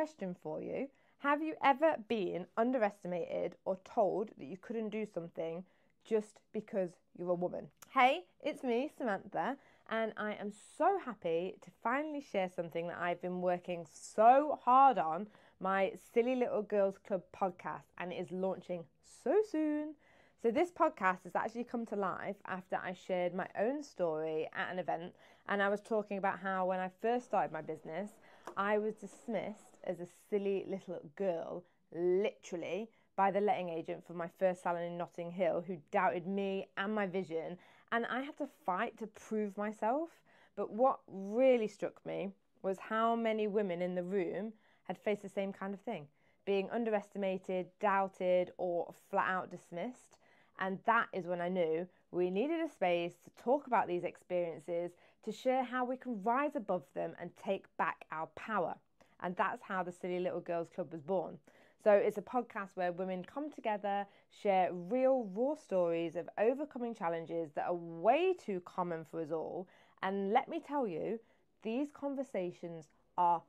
question for you. Have you ever been underestimated or told that you couldn't do something just because you're a woman? Hey, it's me, Samantha, and I am so happy to finally share something that I've been working so hard on my Silly Little Girls Club podcast, and it is launching so soon. So, this podcast has actually come to life after I shared my own story at an event, and I was talking about how when I first started my business, I was dismissed as a silly little girl, literally, by the letting agent for my first salon in Notting Hill, who doubted me and my vision, and I had to fight to prove myself. But what really struck me was how many women in the room had faced the same kind of thing being underestimated, doubted, or flat out dismissed. And that is when I knew we needed a space to talk about these experiences, to share how we can rise above them and take back our power. And that's how the Silly Little Girls Club was born. So it's a podcast where women come together, share real, raw stories of overcoming challenges that are way too common for us all. And let me tell you, these conversations are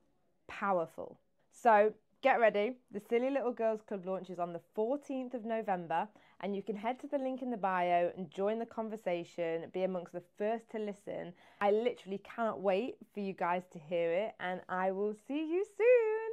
powerful. So Get ready. The Silly Little Girls Club launches on the 14th of November, and you can head to the link in the bio and join the conversation, be amongst the first to listen. I literally cannot wait for you guys to hear it, and I will see you soon.